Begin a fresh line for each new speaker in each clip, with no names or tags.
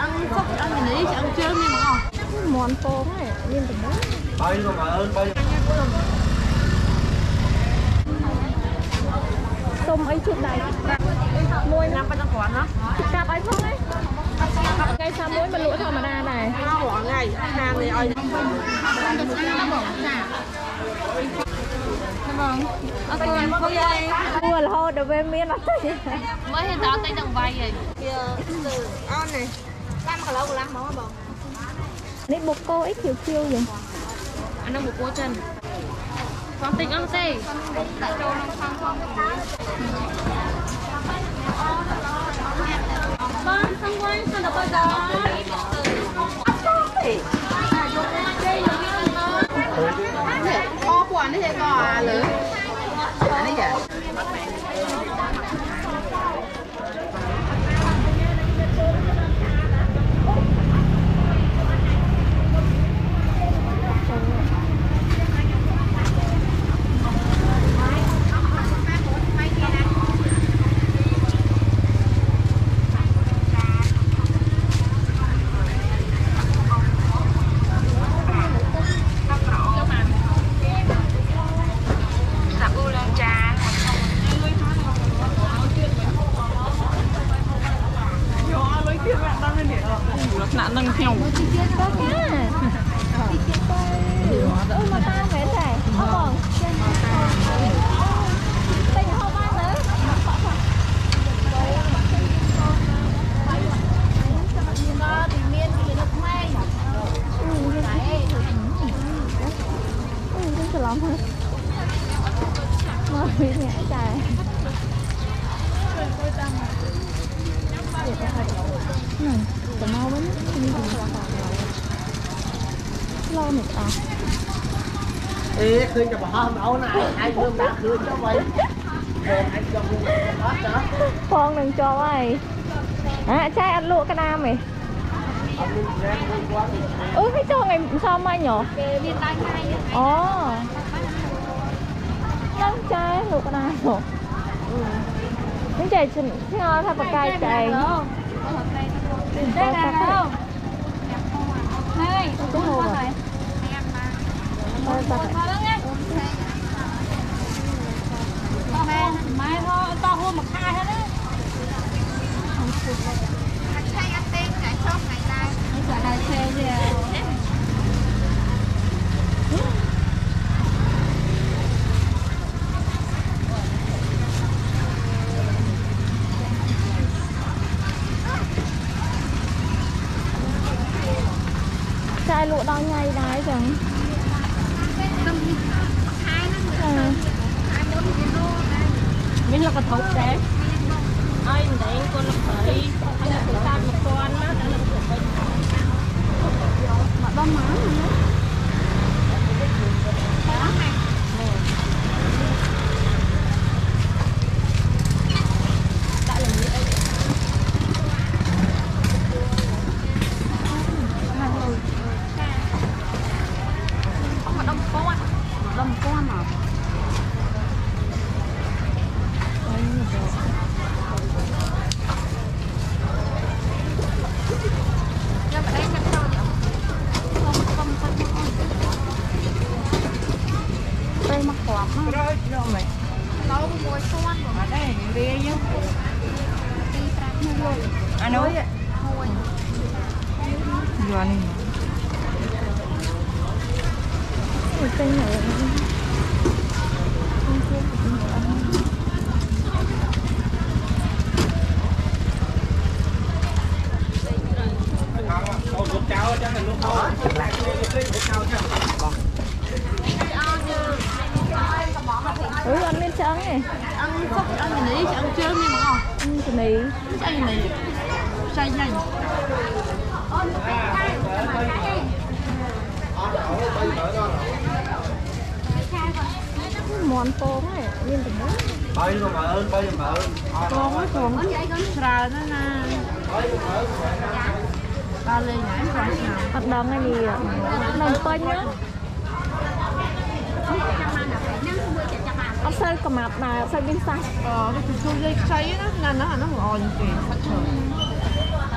អង្គសុកអង្គនេះអង្គជើងមានមកអស់
មន់ពងហ្នឹងមានតែមួយបាយមកអើនបាយសុំអីជិះដៃមួយណាំ
ប៉ុណ្ណឹងគ្រាន់ណា
ចាប់ឲ្យផងណាថ្ងៃសាមួយមិនលក់ធម្មតាដែរ
រាល់ថ្ងៃហាននេះឲ្យប
ង
ចា
បងអត់ទៅអង្គុយឯង
គួររហូតដល់វាមានអត់ទេ
មើលហេតុដល់តែទាំងវាយហើយ
kia từ
on này.
Năm cái lâu lắm món bò
đấy bột cô ít nhiều kêu vậy.
Anh đang bột cô chân con tình ăn gì tại đâu nó phong phong con xong quanh xong được bao giờ?
ហ្នឹងទៅមកវិញនេះលោនេះអស់
អេឃើញតែបោះមកអូនឯងឯងធ្វើដាក់ឃើញចុះវិញបងឯងចង់ខ្លួនអត់ចា
ផងនឹងចប់ហើយអាចៃអត់លក់ក្តាមទេអូឲ្យចូលថ្ងៃសំមិញហ៎គេ
មានដៃថ្ងៃ
អូដល់ចៃលក់ក្តាមហ៎អឺនេះចៃឆ្ងល់ថាបកាយចៃ
đây
là đâu
này Cái
à? Thôi, bạc
Thôi đó nghe
mai thôi to hơn một hai hết đấy. Sợ là xe gì à?
ដល់ថ្ងៃដែរចឹង
មានលក្ខធុបដែរហើយមិនដឹងគាត់លក្ខ
អឺអត់មានឆ្អឹងទេឆ
្អឹងសុខឆ្អឹងជំនីឆ្អឹងជើងមានបង
អឺជំនី
ឆ្អឹងជំនីផ្សេងហ្នឹងអូនទៅ
តែអត់ទៅបីបើដល់
មន់ពងហ៎មានតែមួយ3មើល3មើលអ
ត់ពងហ្នឹងពងអីកូនច្រើនណាស់ណា3មើល ដល់លេងណា5ឆ្នាំ
អត់ដល់ហ្នឹងនៅពេញណាអត់សូវកម្មាប់ដែរអត់សូវមានសាច់
អូនេះគឺជួយយាយខ្ចីណាណាណាអានោះល្អជាងគេសាច់ច្រើន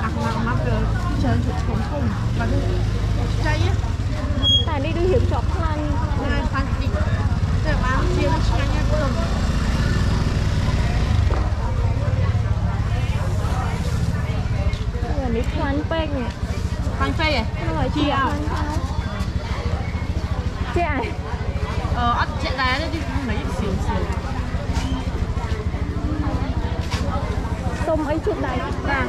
អាខ្មាក់ម៉ាប់វាច្រើនជុំធំធំបាទខ្ចី
តែនេះដូចរៀបចប់ខ្លាញ់ខ្លាញ់
ខ្លាញ់តិចតែបានជាឆ្ងាញ់ណាស់ខ្ញុំ
នេះខ្លាញ់ពេកនេះ
ខ្លាញ់ពេកហ
៎ជីអោជីអោ
អឺអត់ជាក់ដែរទេខ្ញុំនេះស្រីស្រី
សុំអីជូតដៃបា
ន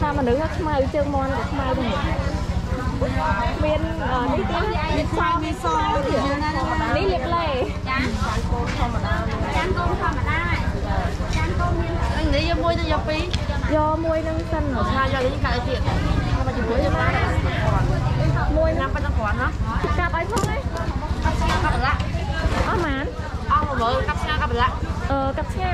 តាមមនុស្សខ្មៅជើងមន់ក៏ខ្មៅដែរមាននេះទៀតមាន
សមានសនេះលៀ
បលេ
ចា
ចានកូនធម្មតាចានកូន
ធម្មតាចានកូនមាន
អីនិយាយយកមួយទៅយកពីរ
យកមួយនឹងសិនចា
យកនេះកាត់ឲ្យទៀតមកជាមួយយកបាន
មួយណា
ប៉ិនគ្រាន់ណា
កាប់ឲ្យផងឯង
កាប់ស្ងាកាប់បន្លាក់
អស់ម៉ាន
អស់10000កាប់ស្ងាកាប់បន្លាក់
អឺកាប់ស្ងា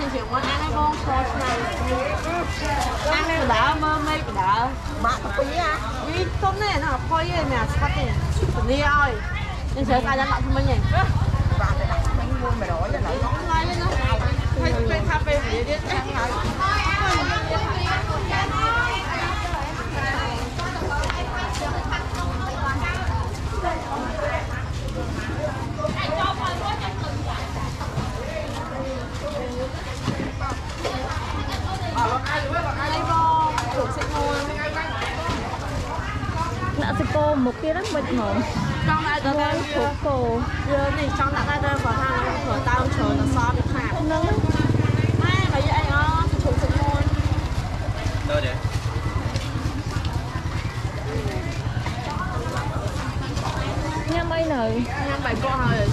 ជាជើងមុនអានឲ្យបងខោឆ្នាំអានកណ្ដាលមើលមេឃកណ្ដាល
បាក់ទៅពីអា
វិញទុំនេះណាផុយឯងអាស្កាត់ទេលាឲ្យខ្ញុំជើងកាយដាក់ថ្មិញឯង
បាទតែដាក់ថ្មិញមួយ100ដល់ហើយ
ថ្ងៃនេះណាហើយពេលថាពេលវាទៀតខាងហើយ
cô một kia rất mệt mỏi.
Trong ai đó đang khổ
cổ,
giờ này trong đã ai có vào hàng nó tao chờ nó so với khả
năng
ai mà vậy nó chủ chụp môn đâu đấy
nhâm mây nở
nhâm bảy con rồi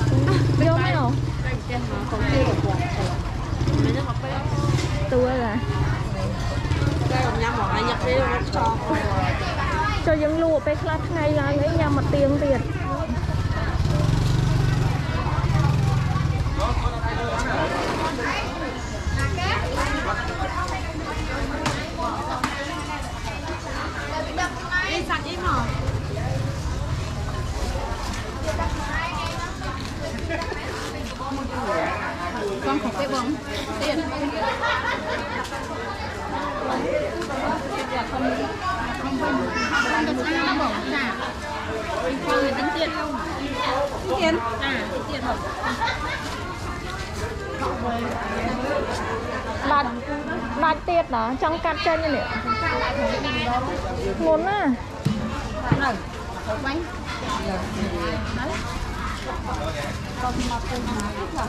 vô mấy hổ
tôi là.
Đây còn nhâm bọn anh nhập đi cho.
ចុះយើងលក់ពេលខ្លះថ្ងៃឡើងហើយញ៉ាំមកទៀងទៀត
បងខុសទេបងទៀត tiền
à tiền rồi
bà bà tiệt đó, trong cắt chân như này muốn à?
Hãy
subscribe cho kênh Ghiền Mì Gõ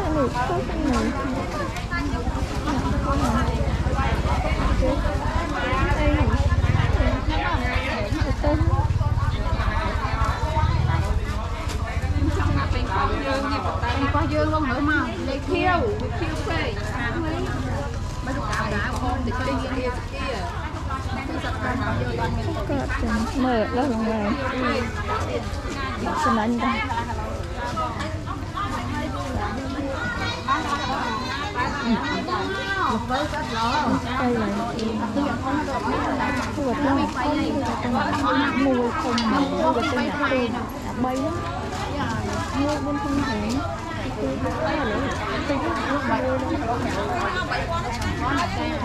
Để không bỏ lỡ những video hấp dẫn
có dương luôn nữa mà lấy kêu kêu phê mấy lúc nào đã không thì chơi kia kia
mở đó không
này
xin mua không mua được tên là cây bay lắm mua bên không hẹn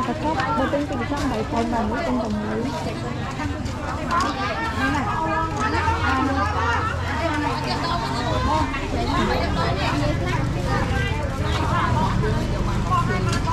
thật tốt bên tên tình trăm bảy con và mũi tên đồng mũi Hãy subscribe cho kênh
Ghiền Mì Gõ Để không bỏ lỡ những video hấp dẫn บอกให้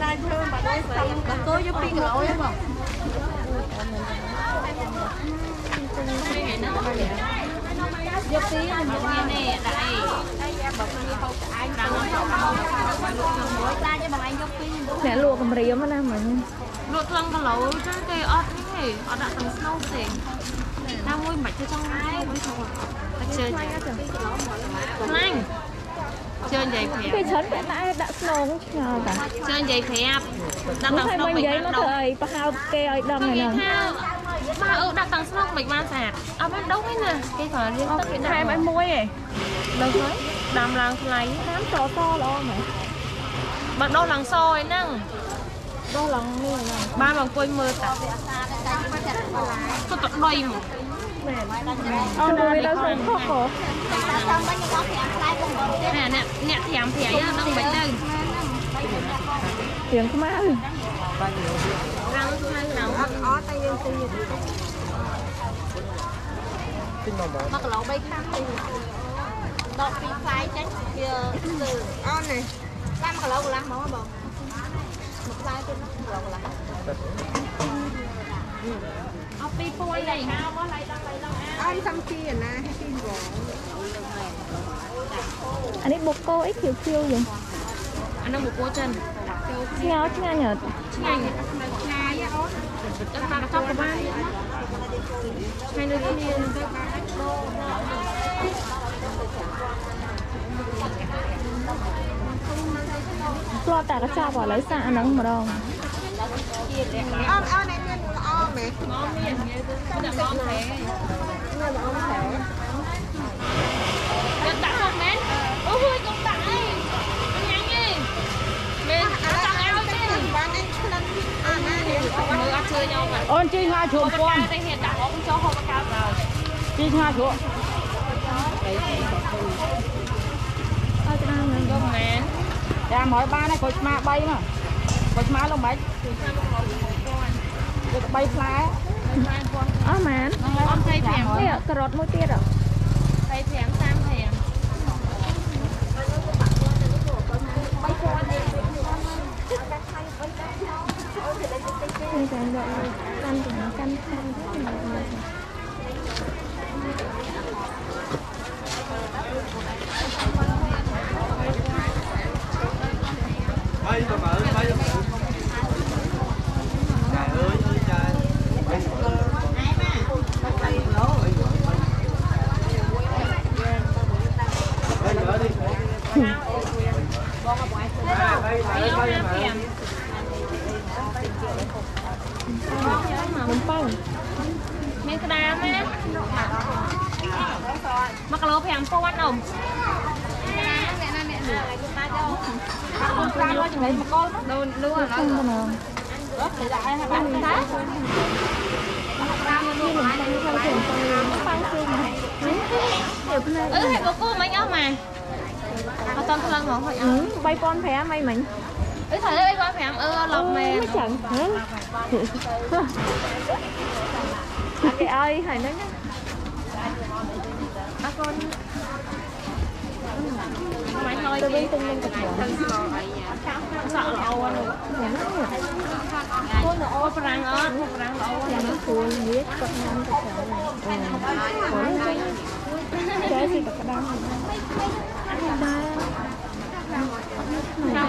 đang
nó ខ្លាចឲ្យបងឯងយកពី
អ្នកលក់កំរាមណាមិញ
luộc lăng cả lẩu chứ cái ọt này ọt đã thằng snow xỉn đang môi mạch cho trong này mới thôi ta chơi ជើញនិយាយប្រាប់គេច
្រើនដាក់ដាក់ដាក់ស្នងឆ្ងល់តា
ជើញនិយាយប្រាប់ដាក់ដល់ស្នងមិនបានដល់
អីប្រហោបគេឲ្យដឹងហ្នឹង
បើអូដាក់តាំងស្នុកមិនបានស្អាតអត់បានដុំទេណាគេគ្រាន់លាងទឹកគេដាក់ថែមឲ្យមួយ
ឯងលើហើយ
ដាំឡើងថ្លៃដាំ
សសល្អមែន
បើដុសឡើងសឯហ្នឹង
ដុសឡើងនេះ
បានមកអង្គុយមើលតា
គាត់
ទៅដុយហ្មង
មែន
អូនដល់ដល់សុំខុសហ
៎
តាមប
ាញ់យក5ខ្លាយបងបងទៀត
ណាអ្នកអ្នក5ប្រៃដល់មិនទៅ
ទៀងខ្មៅបាញ់យក
រាំងខ្មៅណៅអ
ត់អត់តែយើងទីទីមកមកគីឡូ3ខាំទីដកពីខ្លាយចឹងវា
អូននេះ
តាមគីឡូកន្លះមកបងមកខ្លាយទៅគីឡូកន្លះ
ao pi
phôi này អូនសំ
ជីណាឲ្យទីបង
អានេះបុកគោអីខៀវខៀវយ៉ាង
anh đang một cô chân
ឆ្ងល់ឆ្ងាញ់អត់
ngày chắc là chọc của ba hai nơi kia
ស្លតែកញ្ចប់ឥឡូវសាក់អាហ្នឹងម្ដង
អូន
អូ ណាង
ំមានងាយទៅដាក់ងំហែ
ដាក់ងំហែដ
ាក់ដាក់ហត់មែនអូហួយកុំដាក់អីញ៉ាំងទេមែនអត់ចង់ឲ្យទេបាន
ឯងឆ្លង
អាណានេះមើលអត់ជឿខ្ញុំអ
ូនជិះងា
យជ្រុំពា
ន់តែហេតុដាក់ងំចុះហូបកាប់ដល់
ជិះងាយជ្រុំ
អត់ដឹងហ្នឹងយ
កមែន
ចាំហើយបានឯងគាត់ស្មា3មកគាត់ស្មាលោកម៉េច 3ផ្លែ
អស់
ម៉ាន
Con thấy thèm ន
េះ
ការ៉ុតមួយទៀតអ
Thấy thèm sam thèm ន
េះតែយកកាន់ទៅកាន់ខាងទៅ bay con phe mày mình.
Ý thầy bay con phải ơ lọc mè chẳng hả?
Ơi thầy nói nhá.
Con. Tôi bên
tung lên cực lắm
Sợ là ô anh.
Dạ
Con là ô răng ơ Răng. Là ô Dạ nó
cuốn biết Cậu ngon
cực gì
cực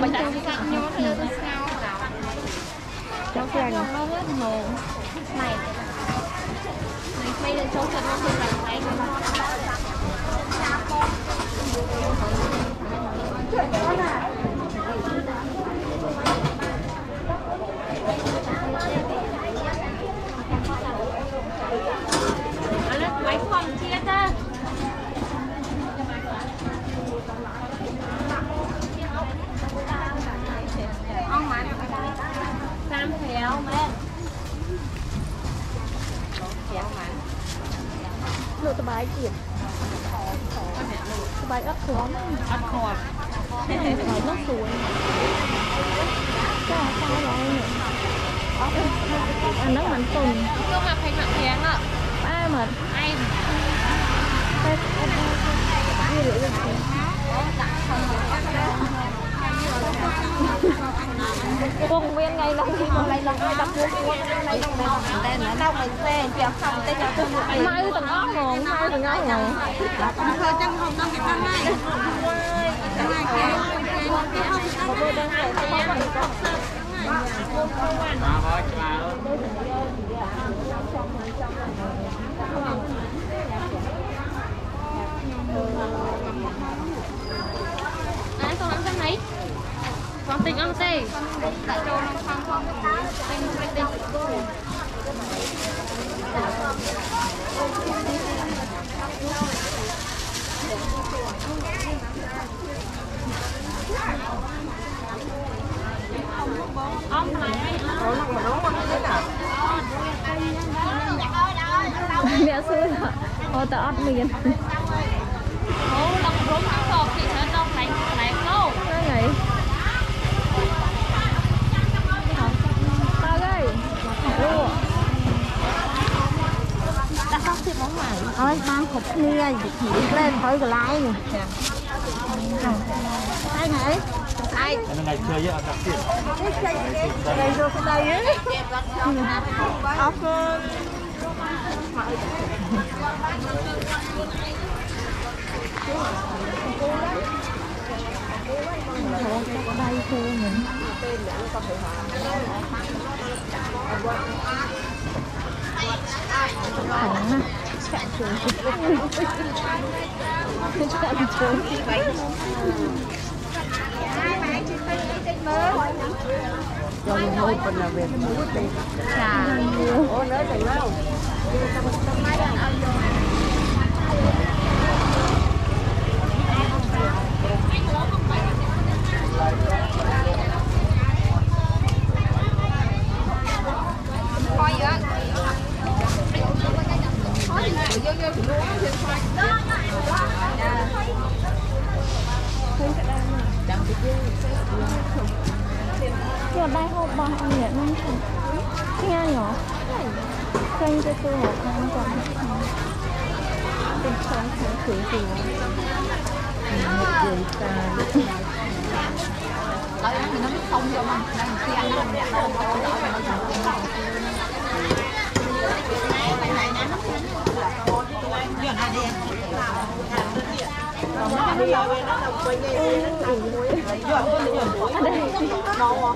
មិនដាក់សាច់ញោទៅទ
ៅស្ងោ
ចូលខ្លាំងហ
្នឹងហ្មងស្មៃស្មៃនឹងចូលចិត្តមកខ្លួនឡើងស្មៃចាបង
លក់តបាយទៀតតបាយអត់គ្រាន់
អត់ខត់ តប
ាយនោះស្រួយចាចាឡើយនេះអត់អាហ្នឹងមិនទុំ
គឺមកភ័យមកព្រាំងអត់
ផ្អែមអត់
ឯង
តែអត់វាលក់ទៅ ពុកមានថ្ងៃនោះមកឡ
ៃឡងឲ្យដល់ពុកគាត់ថ្ងៃនោះមិនមែនតែដល់មិនទេពីអត់ខំទេចាំពុកម៉ៅ
ទាំងអស់ហ្មង
ម៉ៅទាំងអស់ហ្មង
ធ្វើចឹងហូបដល់គេដល់ណាយថ្ងៃគេ
គេហូបដល់គេមកហើយឆ្លើអានទៅ con tính ông xe ông này
ông nó mà đúng không thế nào
mẹ xưa là ô ta ót miền
ô nó cũng đúng không chị hả?
ដ
ាក់សោះទៀតមកមកហើយបានគ្រប់គ្នាហើយលេង
ហ
ើយកន្លែ
ង
ចាហើយណាអីអាយអានេះជួយអត់ដាក់ទៀត
ជួយយកទៅដៃអរ
គុណមក
អីទៅ
Rồi
mình hôn phần là về mũi đi.
Chà.
Ô nỡ thì lâu.
Tâm máy ăn ăn vô.
nhưng mà đây hộp bằng ăn nhiệt lắm Cái ăn nhỏ. Kênh cho tôi hộp ăn chẳng không không khử gì
một rưỡi cà
Tại ăn thì nó không cho mình, nên khi ăn nó làm đẹp hơn, nó dùng cái gì
Hãy subscribe cho kênh Ghiền Mì Gõ Để không bỏ lỡ những video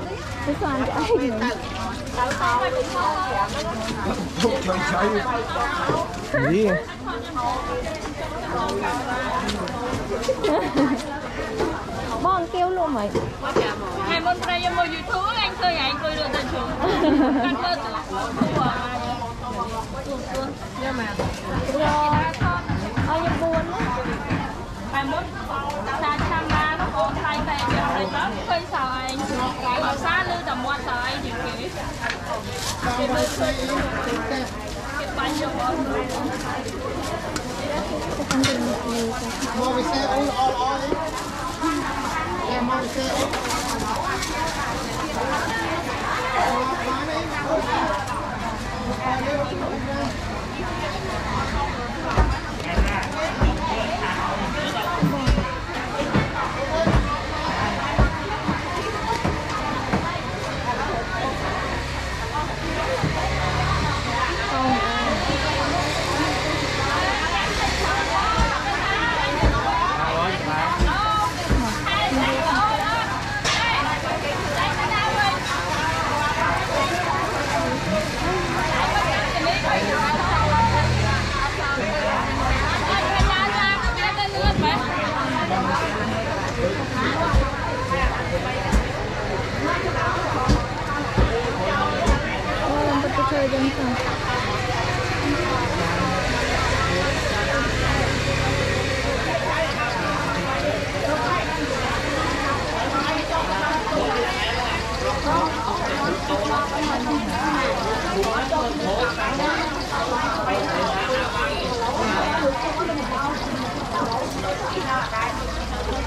hấp dẫn
chơi chơi.
Gì? bon kêu luôn mày
ថ
្ងៃមុនប្រយមក YouTube អញឃើញឯងអង្គុយលើទៅជុំកាន់មើលទូទូអា
យកមក
rồi ôi như buồn á
តែមុនតាឆ្នាំណានោះបងថ្លៃតែយ៉ាងไรទៅឃើញសៅឯងភាសាលើតែមាត់សៅឯងជាងគេគេមើលឃើញ Mom,
we say all, all, all. Yeah, mom, we say all.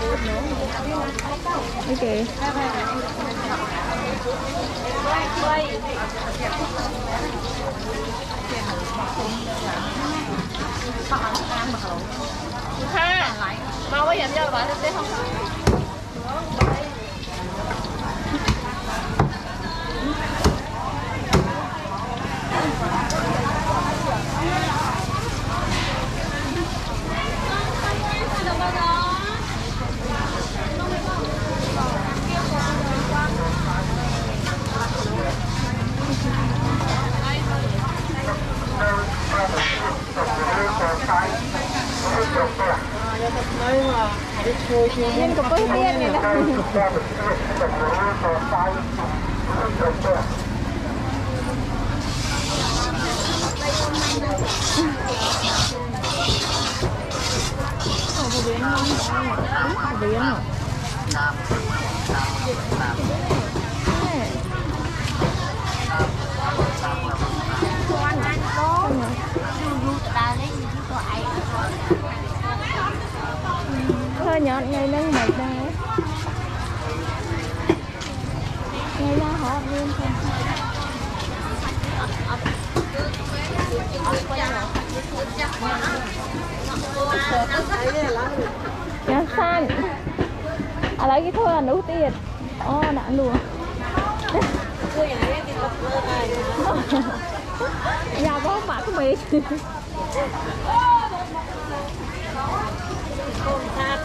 Okay.
ha mau bây giờ cho bà đi không
Nhưng
có
bớt tiền này đó. biến nhọt ngày nâng mệt đây ngày ra họ luôn không? Nhà xanh À lấy cái thua là nấu tiền Ô đã lùa. Nhà bó mặt của mình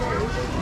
Được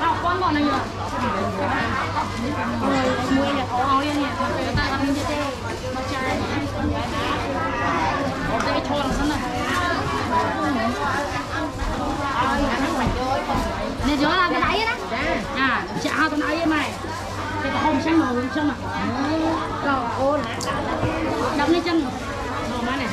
nào quán bọn này giờ. Rồi mua nhà có áo yên nhỉ? Người ta làm như thế. Nó chơi. Có cái cho làm sao này? Là cái đáy đó. À, chả cái đáy này. Cái hôm sáng màu xong mà. Rồi, ô nè. Đâm lên chân. Rồi má này.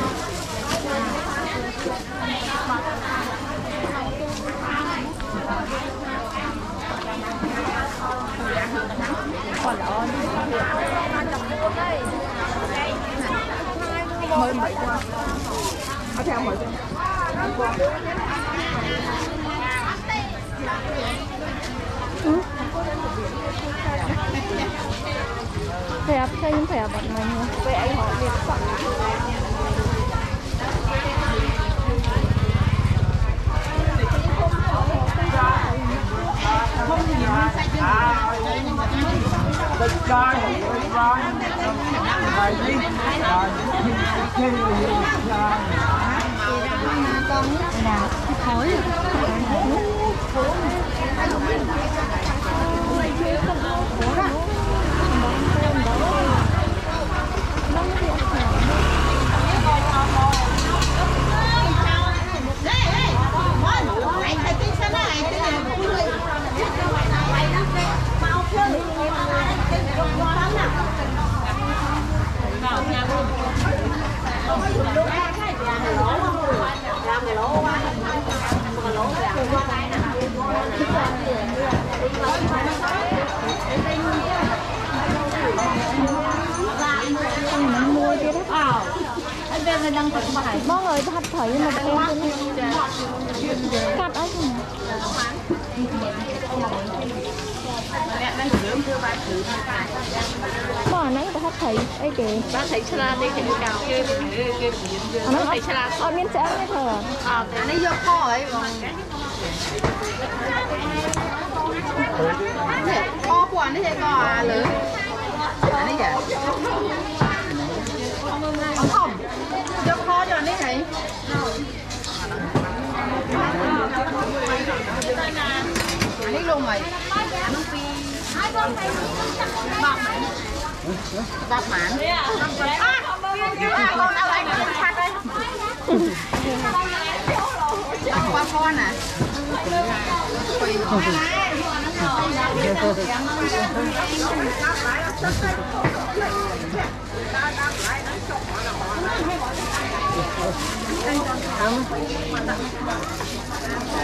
Thẹp cho những thẹp bạn mình vậy anh họ liệt phận
Đất đai, đất đai. Rồi đi. Rồi. Chơi gì? Rồi. mình mua
chứ đó
Anh.
Bó ơi thật thấy mà em
trên
cắt ấy không? Bỏ nãy bà thật thấy ấy kìa.
Bác thấy chla đi thì cào kia kia nó thấy chả
ở miền sẽ nghe thở
À, cái này vô kho ấy. Kho của anh ấy có à lớn. Anh ấy vậy Không Vô kho cho anh ấy thấy Anh ấy luôn rồi Bọc mãn
À, con đã lấy cái
sắt đấy qua con à nó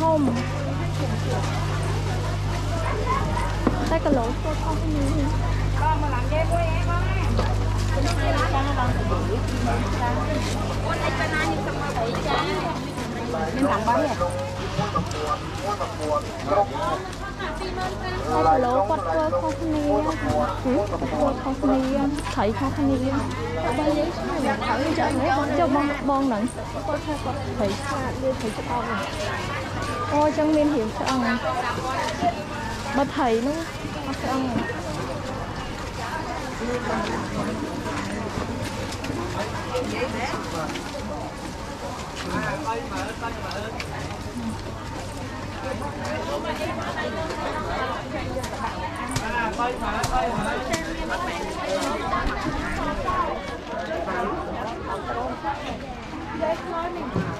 không? Tay cái lỗ tôi không có gì
Bên tặng bấy này.
tay là lỗ quạt cơ không có gì quạt không có gì thấy không có gì bà dây thử cho cho bong bong nặng thấy theo quạt thấy xa đưa thấy cho tao ôi chân miên hiểu sao បើថៃនោះអត់ស្អង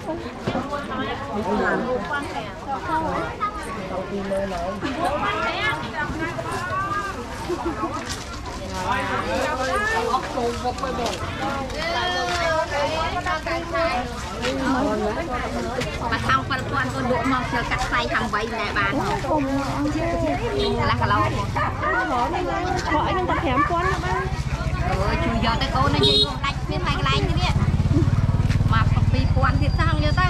មក
ថោ5000ទៅលក់មកធ្វើកាត់ខ្សែ58ដែរបាន
គុំកន្លះគីឡ
ូហ៎នេ
ះបងអីនឹងតែ5000បាន
អើជួយយកទៅកូននិយាយងដាច់គ្មានតែកន្លែងទេនេះ គ្រាន់ទៀតសាងយើទៅ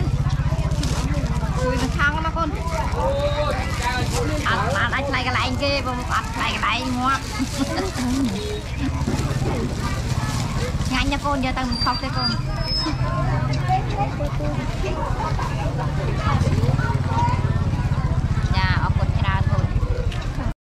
អូយនឹងខាងមកកូនអត់បានអាចឆ្នៃកន្លែងគេបើអត់ឆ្នៃកន្លែងងាប់ញ៉ាំណាកូនយកទៅមិនខុសទេកូន